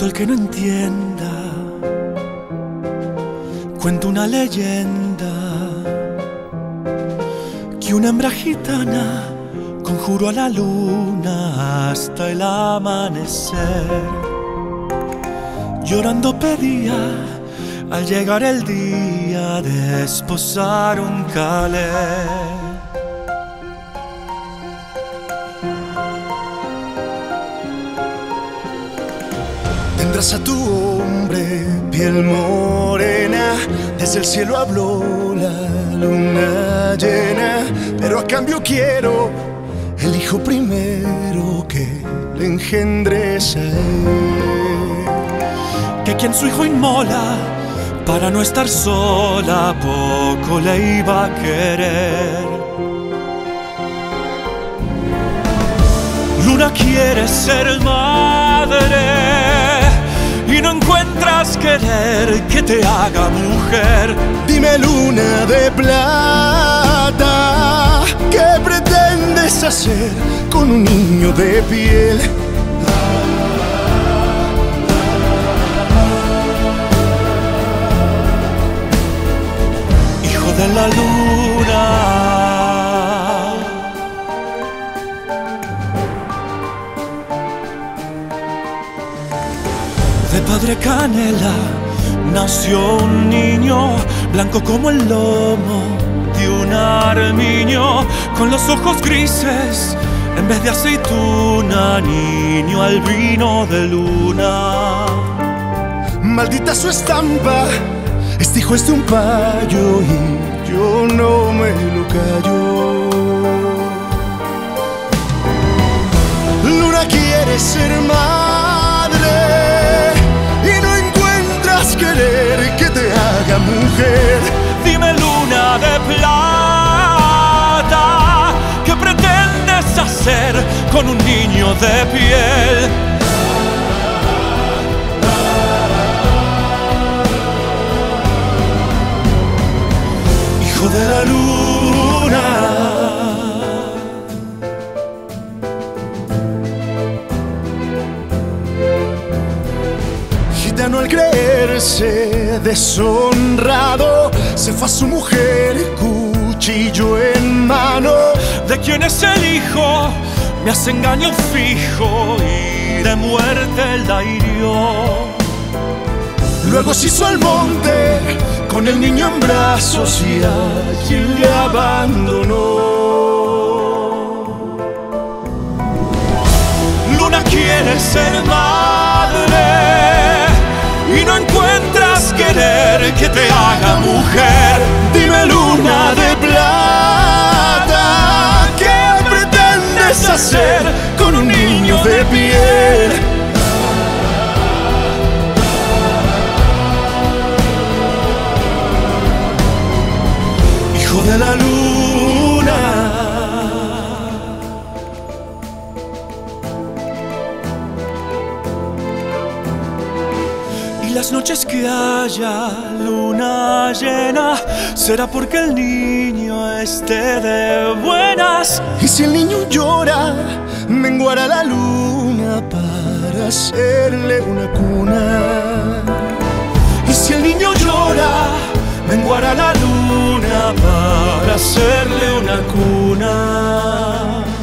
tonto el que no entienda. Cuento una leyenda que una hembra gitana conjuró a la luna hasta el amanecer. Llorando pedía al llegar el día de esposar un calé. Tendrás a tu hombre piel morena, desde el cielo habló la luna llena, pero a cambio quiero el hijo primero que le engendres a. Que quien su hijo inmola para no estar sola, poco le iba a querer. Luna quiere ser madre y no encuentras querer que te haga mujer. Dime luna de plata, ¿qué pretendes hacer con un niño de piel? Hijo de la luna. Padre canela nació un niño blanco como el lomo de un armiño, con los ojos grises en vez de aceituna, niño albino de luna. Maldita su estampa, este hijo es de un payo y yo no me lo callo. Luna quiere ser plata, ¿qué pretendes hacer con un niño de piel? Hijo de la luna. Gitano al creerse deshonrado, se fue a su mujer cuchillo en mano. ¿De quién es el hijo? Me hace engaño fijo y de muerte la hirió. Luego se hizo al monte con el niño en brazos y allí le abandonó. Luna quiere ser madre querer que te haga mujer. Dime luna de plata, ¿qué pretendes hacer con un niño de piel? Y las noches que haya luna llena será porque el niño esté de buenas. Y si el niño llora, menguará la luna para hacerle una cuna. Y si el niño llora, menguará la luna para hacerle una cuna.